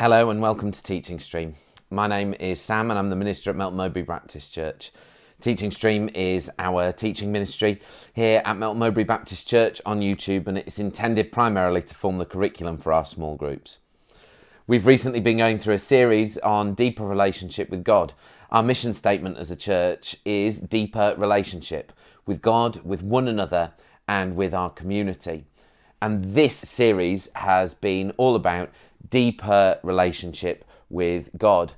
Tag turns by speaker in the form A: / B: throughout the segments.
A: Hello and welcome to Teaching Stream. My name is Sam and I'm the minister at Melton Mowbray Baptist Church. Teaching Stream is our teaching ministry here at Melton Mowbray Baptist Church on YouTube and it's intended primarily to form the curriculum for our small groups. We've recently been going through a series on deeper relationship with God. Our mission statement as a church is deeper relationship with God, with one another, and with our community. And this series has been all about deeper relationship with God.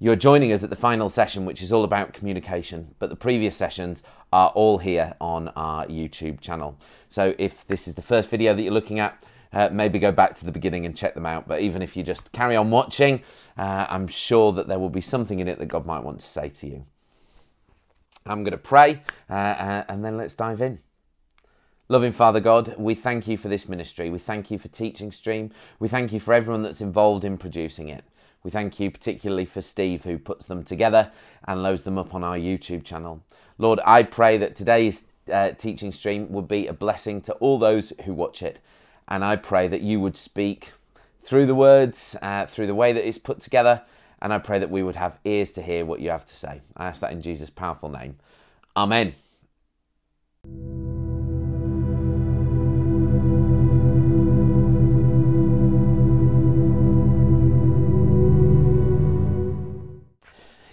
A: You're joining us at the final session, which is all about communication, but the previous sessions are all here on our YouTube channel. So if this is the first video that you're looking at, uh, maybe go back to the beginning and check them out. But even if you just carry on watching, uh, I'm sure that there will be something in it that God might want to say to you. I'm going to pray uh, uh, and then let's dive in. Loving Father God, we thank you for this ministry. We thank you for Teaching Stream. We thank you for everyone that's involved in producing it. We thank you particularly for Steve, who puts them together and loads them up on our YouTube channel. Lord, I pray that today's uh, teaching stream would be a blessing to all those who watch it. And I pray that you would speak through the words, uh, through the way that it's put together. And I pray that we would have ears to hear what you have to say. I ask that in Jesus' powerful name. Amen.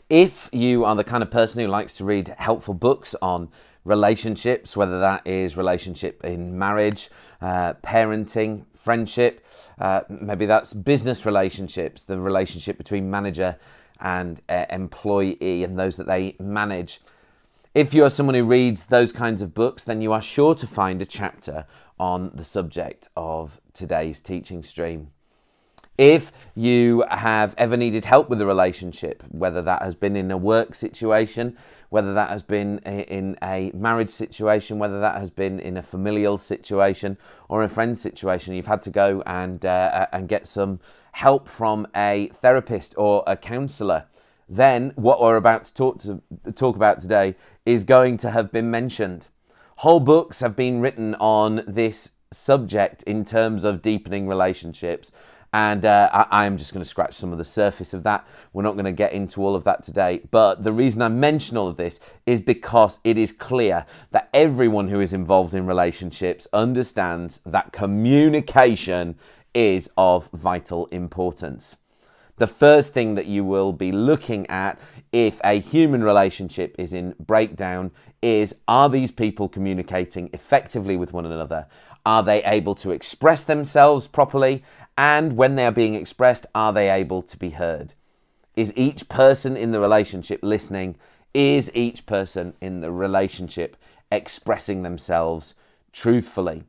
A: If you are the kind of person who likes to read helpful books on relationships, whether that is relationship in marriage, uh, parenting, friendship, uh, maybe that's business relationships, the relationship between manager and uh, employee and those that they manage. If you are someone who reads those kinds of books, then you are sure to find a chapter on the subject of today's teaching stream. If you have ever needed help with a relationship, whether that has been in a work situation, whether that has been in a marriage situation, whether that has been in a familial situation or a friend situation, you've had to go and uh, and get some help from a therapist or a counsellor. Then what we're about to talk to talk about today is going to have been mentioned. Whole books have been written on this subject in terms of deepening relationships and uh, I, am just going to scratch some of the surface of that. We're not going to get into all of that today. But the reason I mention all of this is because it is clear that everyone who is involved in relationships understands that communication is of vital importance. The first thing that you will be looking at if a human relationship is in breakdown is are these people communicating effectively with one another? Are they able to express themselves properly? And when they are being expressed, are they able to be heard? Is each person in the relationship listening? Is each person in the relationship expressing themselves truthfully?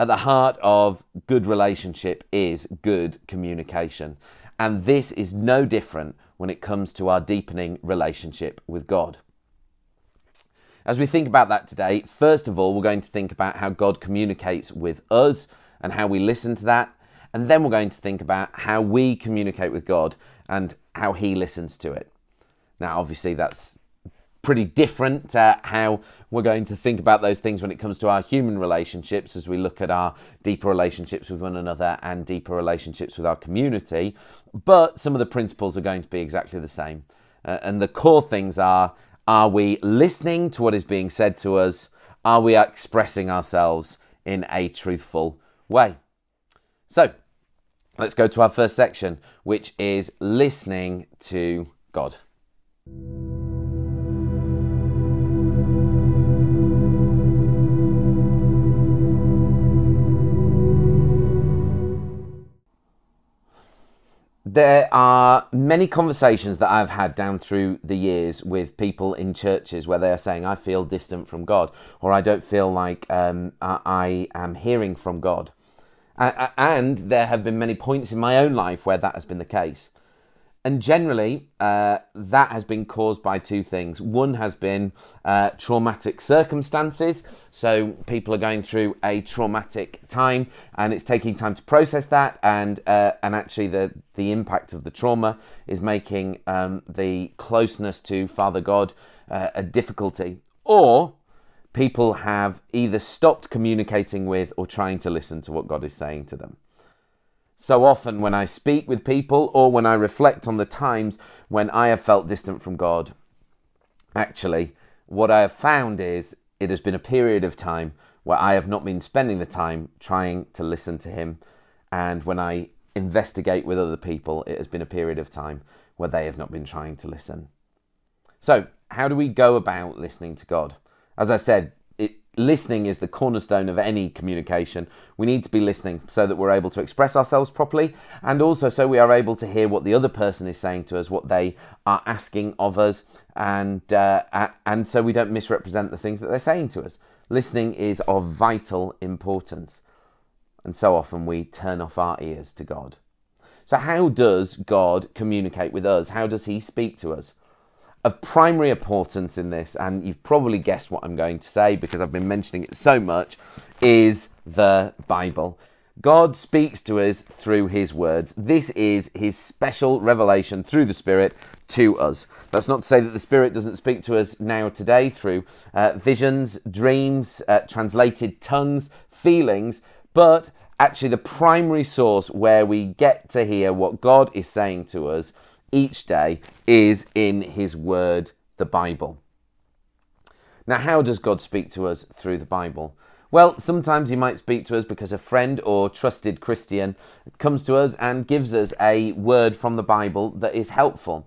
A: At the heart of good relationship is good communication. And this is no different when it comes to our deepening relationship with God. As we think about that today, first of all, we're going to think about how God communicates with us and how we listen to that. And then we're going to think about how we communicate with God and how He listens to it. Now, obviously, that's pretty different uh, how we're going to think about those things when it comes to our human relationships as we look at our deeper relationships with one another and deeper relationships with our community. But some of the principles are going to be exactly the same. Uh, and the core things are are we listening to what is being said to us? Are we expressing ourselves in a truthful way. So let's go to our first section, which is listening to God. There are many conversations that I've had down through the years with people in churches where they are saying, I feel distant from God, or I don't feel like um, I am hearing from God. And there have been many points in my own life where that has been the case. And generally, uh, that has been caused by two things. One has been uh, traumatic circumstances. So people are going through a traumatic time, and it's taking time to process that. And uh, and actually, the the impact of the trauma is making um, the closeness to Father God uh, a difficulty. Or people have either stopped communicating with or trying to listen to what God is saying to them. So often, when I speak with people or when I reflect on the times when I have felt distant from God, actually, what I have found is it has been a period of time where I have not been spending the time trying to listen to Him. And when I investigate with other people, it has been a period of time where they have not been trying to listen. So, how do we go about listening to God? As I said, listening is the cornerstone of any communication. We need to be listening so that we're able to express ourselves properly and also so we are able to hear what the other person is saying to us, what they are asking of us, and, uh, and so we don't misrepresent the things that they're saying to us. Listening is of vital importance. And so often we turn off our ears to God. So, how does God communicate with us? How does He speak to us? Of primary importance in this, and you've probably guessed what I'm going to say because I've been mentioning it so much, is the Bible. God speaks to us through His words. This is His special revelation through the Spirit to us. That's not to say that the Spirit doesn't speak to us now today through uh, visions, dreams, uh, translated tongues, feelings, but actually the primary source where we get to hear what God is saying to us each day is in His Word, the Bible. Now, how does God speak to us through the Bible? Well, sometimes He might speak to us because a friend or trusted Christian comes to us and gives us a word from the Bible that is helpful.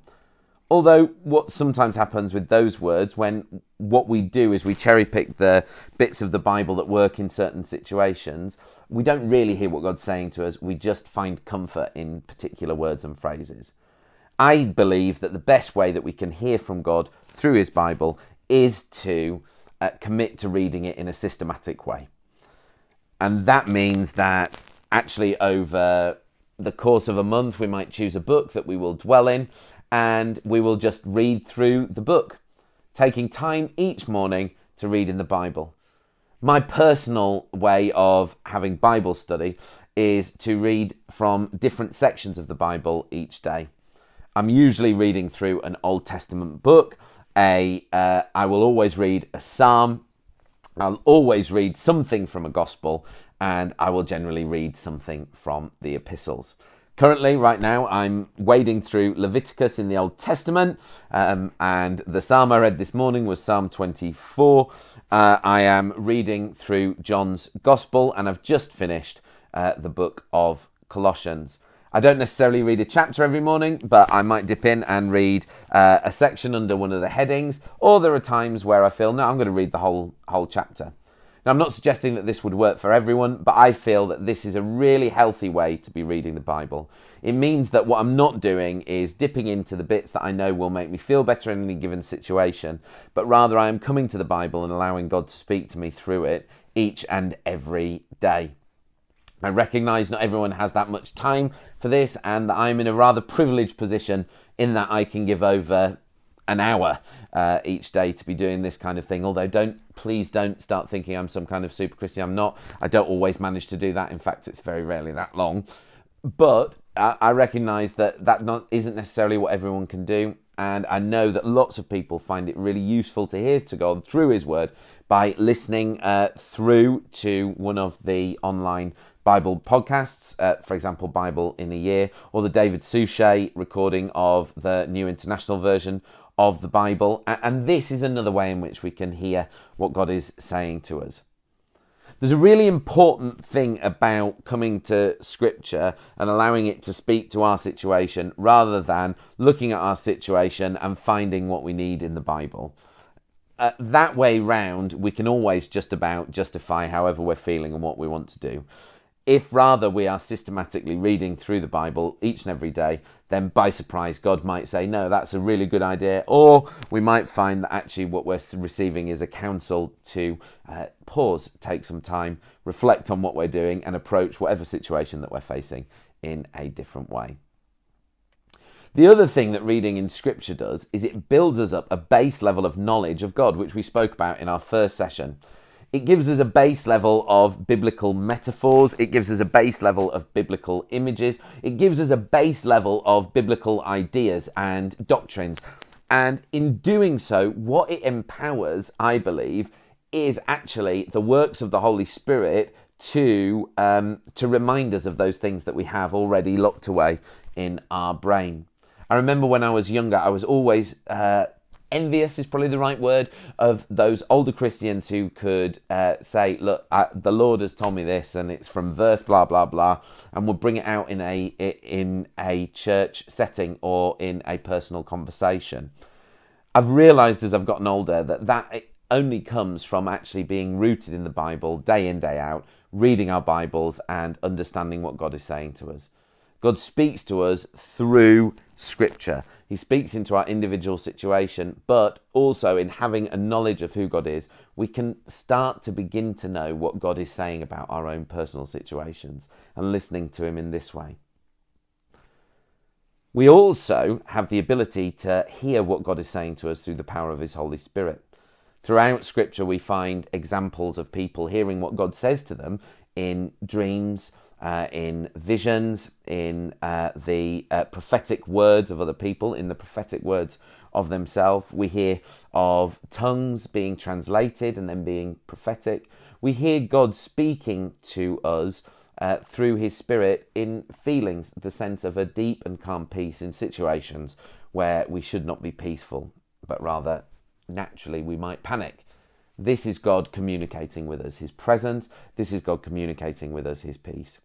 A: Although, what sometimes happens with those words when what we do is we cherry pick the bits of the Bible that work in certain situations, we don't really hear what God's saying to us. We just find comfort in particular words and phrases. I believe that the best way that we can hear from God through His Bible is to uh, commit to reading it in a systematic way. And that means that actually, over the course of a month, we might choose a book that we will dwell in and we will just read through the book, taking time each morning to read in the Bible. My personal way of having Bible study is to read from different sections of the Bible each day. I'm usually reading through an Old Testament book. A, uh, I will always read a psalm. I'll always read something from a gospel, and I will generally read something from the epistles. Currently, right now, I'm wading through Leviticus in the Old Testament, um, and the psalm I read this morning was Psalm 24. Uh, I am reading through John's Gospel, and I've just finished uh, the book of Colossians. I don't necessarily read a chapter every morning, but I might dip in and read uh, a section under one of the headings, or there are times where I feel, no, I'm going to read the whole, whole chapter. Now, I'm not suggesting that this would work for everyone, but I feel that this is a really healthy way to be reading the Bible. It means that what I'm not doing is dipping into the bits that I know will make me feel better in any given situation, but rather I am coming to the Bible and allowing God to speak to me through it each and every day. I recognize not everyone has that much time for this, and I'm in a rather privileged position in that I can give over an hour uh, each day to be doing this kind of thing. Although, don't please don't start thinking I'm some kind of super Christian. I'm not. I don't always manage to do that. In fact, it's very rarely that long. But I, I recognize that that not, isn't necessarily what everyone can do. And I know that lots of people find it really useful to hear to God through His Word by listening uh, through to one of the online Bible podcasts, uh, for example, Bible in a Year, or the David Suchet recording of the New International Version of the Bible. And this is another way in which we can hear what God is saying to us. There's a really important thing about coming to Scripture and allowing it to speak to our situation rather than looking at our situation and finding what we need in the Bible. Uh, that way round, we can always just about justify however we're feeling and what we want to do. If rather we are systematically reading through the Bible each and every day, then by surprise, God might say, No, that's a really good idea. Or we might find that actually what we're receiving is a counsel to uh, pause, take some time, reflect on what we're doing, and approach whatever situation that we're facing in a different way. The other thing that reading in Scripture does is it builds us up a base level of knowledge of God, which we spoke about in our first session. It gives us a base level of biblical metaphors. It gives us a base level of biblical images. It gives us a base level of biblical ideas and doctrines. And in doing so, what it empowers, I believe, is actually the works of the Holy Spirit to um, to remind us of those things that we have already locked away in our brain. I remember when I was younger, I was always uh, envious is probably the right word of those older Christians who could uh, say, "Look, I, the Lord has told me this, and it's from verse blah blah blah," and would bring it out in a in a church setting or in a personal conversation. I've realised as I've gotten older that that only comes from actually being rooted in the Bible day in day out, reading our Bibles and understanding what God is saying to us. God speaks to us through Scripture. He speaks into our individual situation, but also in having a knowledge of who God is, we can start to begin to know what God is saying about our own personal situations and listening to Him in this way. We also have the ability to hear what God is saying to us through the power of His Holy Spirit. Throughout Scripture, we find examples of people hearing what God says to them in dreams, uh, in visions, in uh, the uh, prophetic words of other people, in the prophetic words of themselves. We hear of tongues being translated and then being prophetic. We hear God speaking to us uh, through His Spirit in feelings, the sense of a deep and calm peace in situations where we should not be peaceful, but rather naturally we might panic. This is God communicating with us His presence. This is God communicating with us His peace.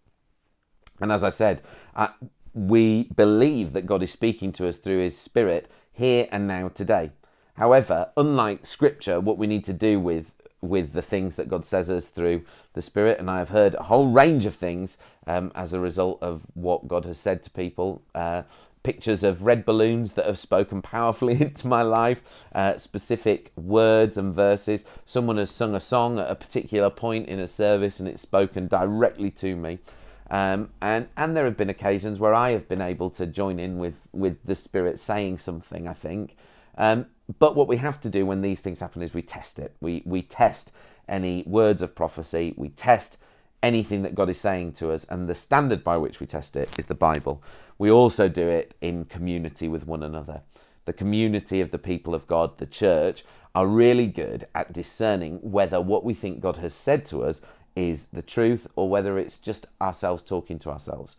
A: And as I said, uh, we believe that God is speaking to us through His Spirit here and now today. However, unlike Scripture, what we need to do with with the things that God says us through the Spirit, and I have heard a whole range of things um, as a result of what God has said to people. Uh, pictures of red balloons that have spoken powerfully into my life, uh, specific words and verses. Someone has sung a song at a particular point in a service and it's spoken directly to me. Um, and and there have been occasions where I have been able to join in with with the Spirit saying something. I think, um, but what we have to do when these things happen is we test it. We we test any words of prophecy. We test anything that God is saying to us, and the standard by which we test it is the Bible. We also do it in community with one another. The community of the people of God, the church, are really good at discerning whether what we think God has said to us is the truth or whether it's just ourselves talking to ourselves.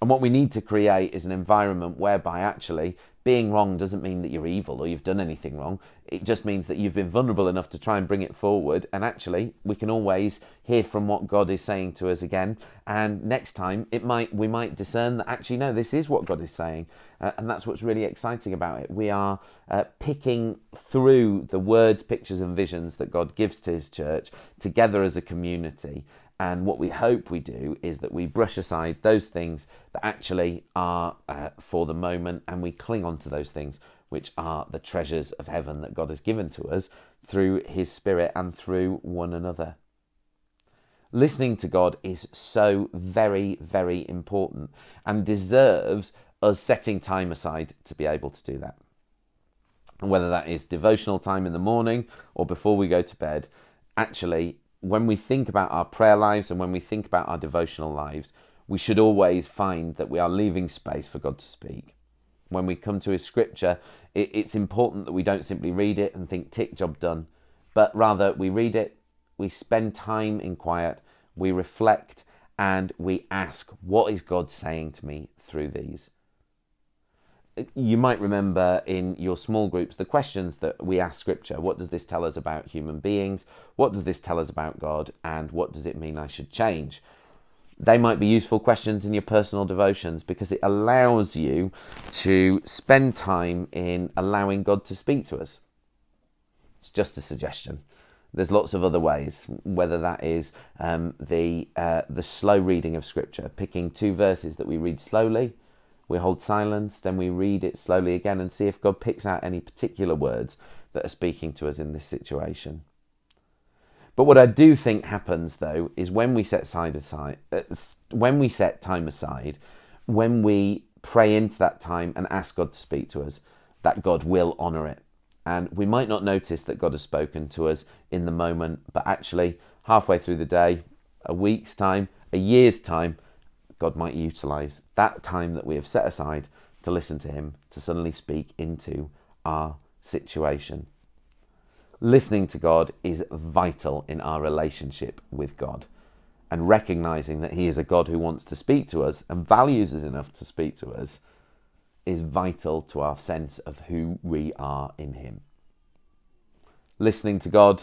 A: And what we need to create is an environment whereby actually being wrong doesn't mean that you're evil or you've done anything wrong. It just means that you've been vulnerable enough to try and bring it forward. And actually, we can always hear from what God is saying to us again. And next time, it might we might discern that actually, no, this is what God is saying. Uh, and that's what's really exciting about it. We are uh, picking through the words, pictures, and visions that God gives to His church together as a community. And what we hope we do is that we brush aside those things that actually are uh, for the moment and we cling on to those things which are the treasures of heaven that God has given to us through His Spirit and through one another. Listening to God is so very, very important and deserves us setting time aside to be able to do that. And whether that is devotional time in the morning or before we go to bed, actually when we think about our prayer lives and when we think about our devotional lives, we should always find that we are leaving space for God to speak. When we come to His scripture, it, it's important that we don't simply read it and think, tick, job done, but rather we read it, we spend time in quiet, we reflect, and we ask, what is God saying to me through these? You might remember in your small groups the questions that we ask scripture. What does this tell us about human beings? What does this tell us about god? And what does it mean i should change? They might be useful questions in your personal devotions because it allows you to spend time in allowing god to speak to us. It's just a suggestion. There's lots of other ways whether that is um, the uh, the slow reading of scripture picking two verses that we read slowly we hold silence, then we read it slowly again and see if God picks out any particular words that are speaking to us in this situation. But what I do think happens though is when we set side aside, uh, when we set time aside, when we pray into that time and ask God to speak to us, that God will honour it. And we might not notice that God has spoken to us in the moment, but actually halfway through the day, a week's time, a year's time, God might utilize that time that we have set aside to listen to Him to suddenly speak into our situation. Listening to God is vital in our relationship with God. and recognizing that He is a God who wants to speak to us and values us enough to speak to us is vital to our sense of who we are in Him. Listening to God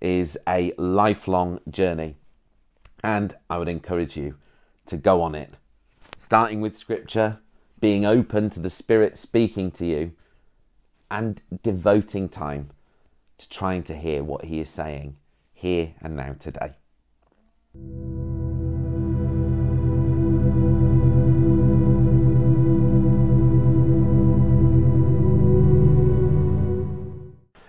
A: is a lifelong journey, and I would encourage you to go on it, starting with Scripture, being open to the Spirit speaking to you, and devoting time to trying to hear what He is saying here and now today.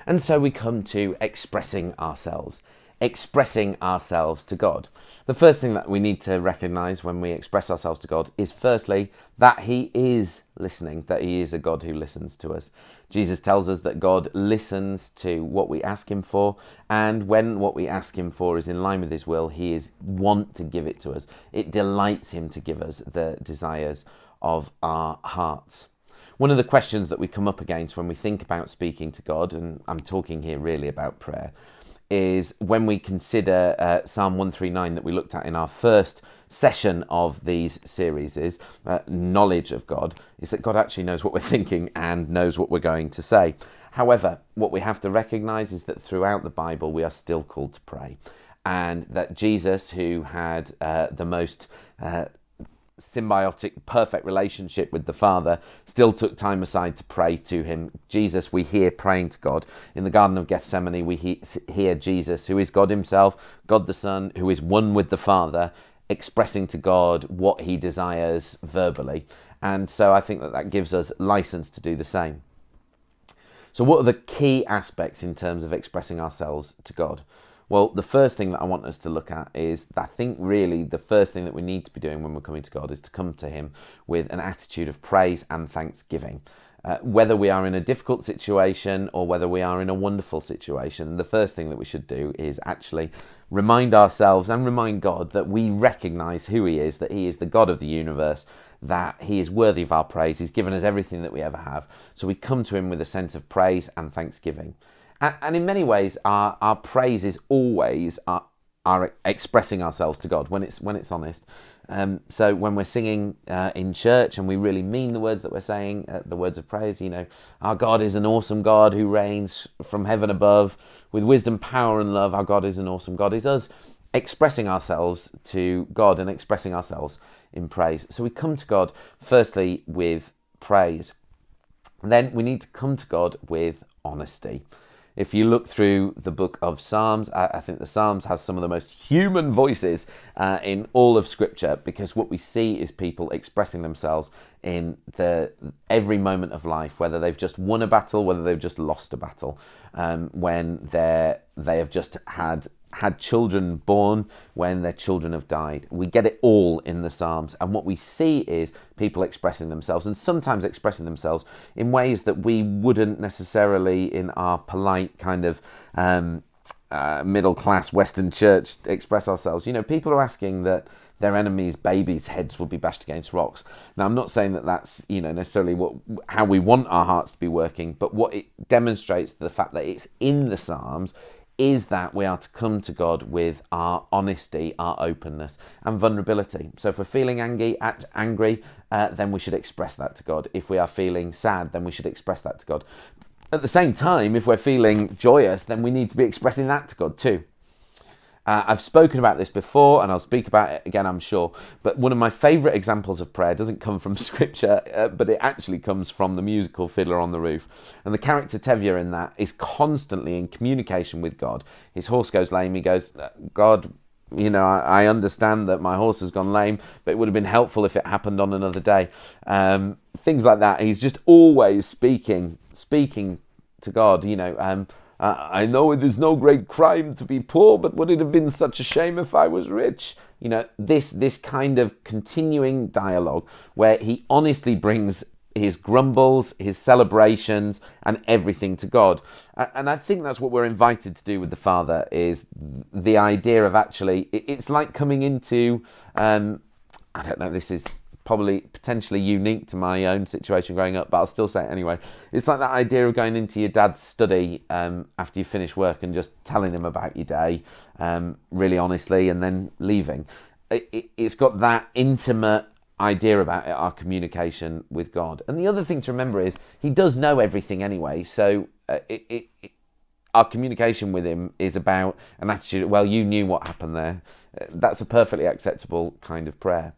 A: And so we come to expressing ourselves, expressing ourselves to God. The first thing that we need to recognize when we express ourselves to God is firstly that He is listening, that He is a God who listens to us. Jesus tells us that God listens to what we ask Him for, and when what we ask Him for is in line with His will, He is want to give it to us. It delights Him to give us the desires of our hearts. One of the questions that we come up against when we think about speaking to God, and I'm talking here really about prayer, is when we consider uh, Psalm 139 that we looked at in our first session of these series is uh, knowledge of God, is that God actually knows what we're thinking and knows what we're going to say. However, what we have to recognize is that throughout the Bible we are still called to pray. And that Jesus, who had uh, the most uh, symbiotic, perfect relationship with the Father, still took time aside to pray to him. Jesus, we hear praying to God. In the Garden of Gethsemane, we hear Jesus, who is God Himself, God the Son, who is one with the Father, expressing to God what He desires verbally. And so I think that that gives us license to do the same. So, what are the key aspects in terms of expressing ourselves to God? Well, the first thing that I want us to look at is that I think really the first thing that we need to be doing when we're coming to God is to come to Him with an attitude of praise and thanksgiving. Uh, whether we are in a difficult situation or whether we are in a wonderful situation, the first thing that we should do is actually remind ourselves and remind God that we recognize who He is, that He is the God of the universe, that He is worthy of our praise. He's given us everything that we ever have. So we come to Him with a sense of praise and thanksgiving. And, in many ways, our, our praise is always our, our expressing ourselves to God when it's when it's honest. Um, so when we're singing uh, in church and we really mean the words that we're saying, uh, the words of praise, you know, our God is an awesome God who reigns from heaven above with wisdom, power, and love. Our God is an awesome God. It's us expressing ourselves to God and expressing ourselves in praise. So we come to God firstly with praise. Then we need to come to God with honesty. If you look through the book of Psalms, I, think the Psalms has some of the most human voices uh, in all of Scripture because what we see is people expressing themselves in the every moment of life, whether they've just won a battle, whether they've just lost a battle, um, when they they have just had had children born when their children have died. We get it all in the Psalms. And what we see is people expressing themselves and sometimes expressing themselves in ways that we wouldn't necessarily in our polite kind of um, uh, middle class Western church express ourselves. You know, people are asking that their enemies' babies' heads would be bashed against rocks. Now, I'm not saying that that's you know necessarily what how we want our hearts to be working, but what it demonstrates the fact that it's in the Psalms is that we are to come to God with our honesty, our openness, and vulnerability. So, if we're feeling angry, angry, uh, then we should express that to God. If we are feeling sad, then we should express that to God. At the same time, if we're feeling joyous, then we need to be expressing that to God too. Uh, I've spoken about this before and I'll speak about it again, I'm sure. But one of my favourite examples of prayer doesn't come from scripture, uh, but it actually comes from the musical Fiddler on the Roof. And the character Tevye in that is constantly in communication with God. His horse goes lame, he goes, uh, God, you know, I, I understand that my horse has gone lame, but it would have been helpful if it happened on another day. Um, things like that. He's just always speaking, speaking to God, you know. Um, uh, I know it is no great crime to be poor, but would it have been such a shame if I was rich? You know, this this kind of continuing dialogue where he honestly brings his grumbles, his celebrations, and everything to God. And I think that's what we're invited to do with the Father is the idea of actually, it's like coming into, um, I don't know, this is probably potentially unique to my own situation growing up, but I'll still say it anyway. It's like that idea of going into your dad's study um, after you finish work and just telling him about your day, um, really honestly, and then leaving. It, it, it's got that intimate idea about it, our communication with God. And the other thing to remember is He does know everything anyway, so uh, it, it, it, our communication with Him is about an attitude. Well, you knew what happened there. Uh, that's a perfectly acceptable kind of prayer.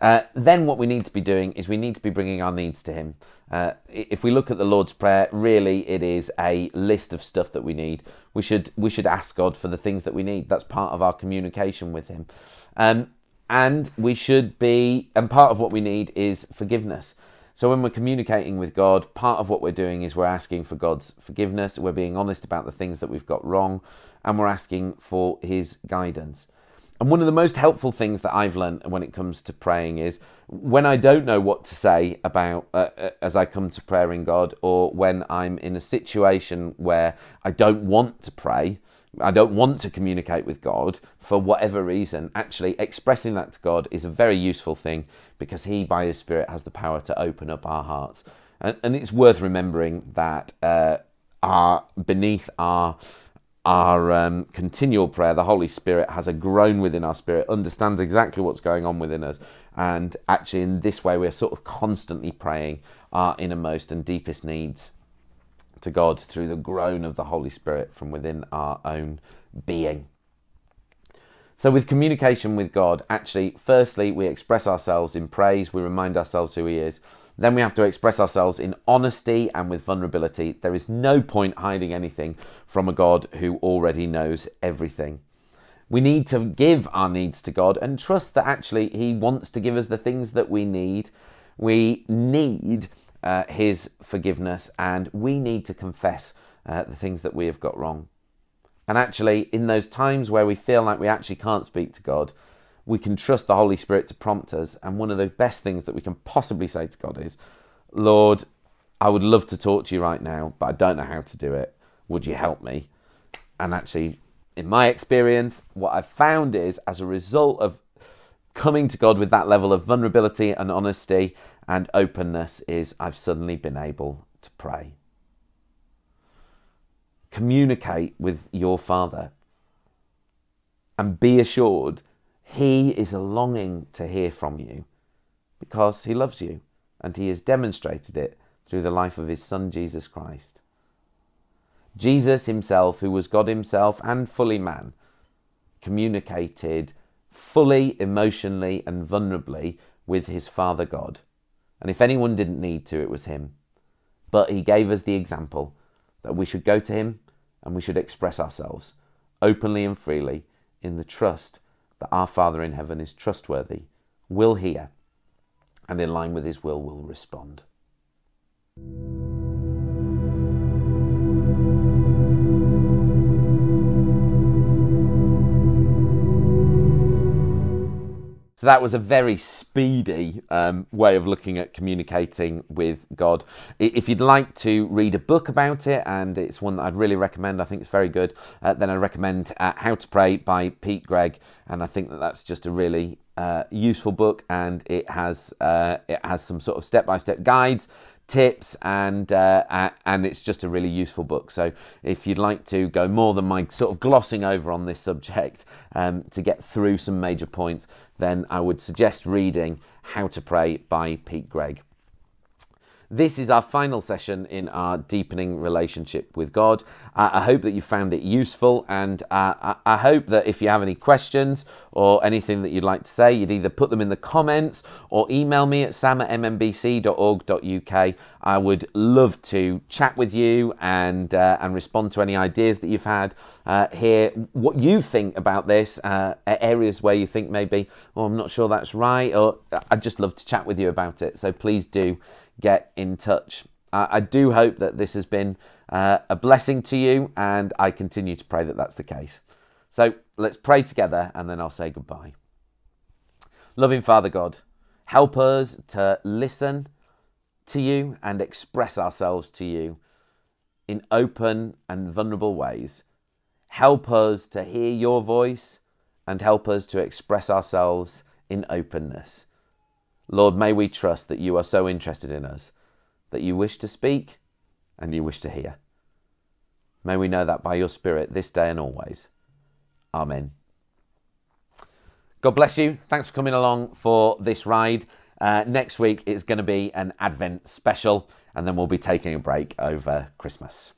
A: Uh, then what we need to be doing is we need to be bringing our needs to Him. Uh, if we look at the Lord's Prayer, really it is a list of stuff that we need. We should we should ask God for the things that we need. That's part of our communication with Him. Um, and we should be, and part of what we need is forgiveness. So when we're communicating with God, part of what we're doing is we're asking for God's forgiveness, we're being honest about the things that we've got wrong, and we're asking for His guidance. And one of the most helpful things that I've learned when it comes to praying is when I don't know what to say about uh, uh as I come to prayer in God, or when I'm in a situation where I don't want to pray, I don't want to communicate with God for whatever reason, actually expressing that to God is a very useful thing because He, by His Spirit, has the power to open up our hearts. And, and it's worth remembering that uh, our beneath our our um, continual prayer, the Holy Spirit has a groan within our spirit, understands exactly what's going on within us, and actually, in this way, we're sort of constantly praying our innermost and deepest needs to God through the groan of the Holy Spirit from within our own being. So, with communication with God, actually, firstly, we express ourselves in praise, we remind ourselves who He is. Then we have to express ourselves in honesty and with vulnerability. There is no point hiding anything from a God who already knows everything. We need to give our needs to God and trust that actually He wants to give us the things that we need. We need uh, His forgiveness, and we need to confess uh, the things that we have got wrong. And actually, in those times where we feel like we actually can't speak to God, we can trust the Holy Spirit to prompt us. And one of the best things that we can possibly say to God is, Lord, I would love to talk to you right now, but I don't know how to do it. Would you help me? And actually, in my experience, what I've found is as a result of coming to God with that level of vulnerability and honesty and openness is I've suddenly been able to pray. Communicate with your Father and be assured He is longing to hear from you because He loves you and He has demonstrated it through the life of His Son Jesus Christ. Jesus Himself, who was God Himself and fully man, communicated fully, emotionally, and vulnerably with His Father God and if anyone didn't need to, it was him. But he gave us the example that we should go to him and we should express ourselves openly and freely in the trust that our Father in heaven is trustworthy, will hear, and in line with his will will respond. So that was a very speedy um, way of looking at communicating with God. If you'd like to read a book about it, and it's one that I'd really recommend, I think it's very good, uh, then I recommend uh, How to Pray by Pete Greig, and I think that that's just a really uh, useful book, and it has uh, it has some sort of step by step guides tips and uh, and it's just a really useful book. So if you'd like to go more than my sort of glossing over on this subject um, to get through some major points then I would suggest reading How to Pray by Pete Greig this is our final session in our deepening relationship with God. Uh, I hope that you found it useful, and uh, I, I hope that if you have any questions or anything that you'd like to say, you'd either put them in the comments or email me at sam at mmbc.org.uk. I would love to chat with you and uh, and respond to any ideas that you've had. Uh, hear what you think about this, uh, areas where you think maybe, oh, I'm not sure that's right, or I'd just love to chat with you about it. So please do get in touch. Uh, I do hope that this has been uh, a blessing to you, and I continue to pray that that's the case. So let's pray together, and then I'll say goodbye. Loving Father God, help us to listen to you and express ourselves to you in open and vulnerable ways. Help us to hear your voice and help us to express ourselves in openness. Lord, may we trust that you are so interested in us that you wish to speak and you wish to hear. May we know that by your Spirit this day and always. Amen. God bless you. Thanks for coming along for this ride. Uh, next week is going to be an Advent special, and then we'll be taking a break over Christmas.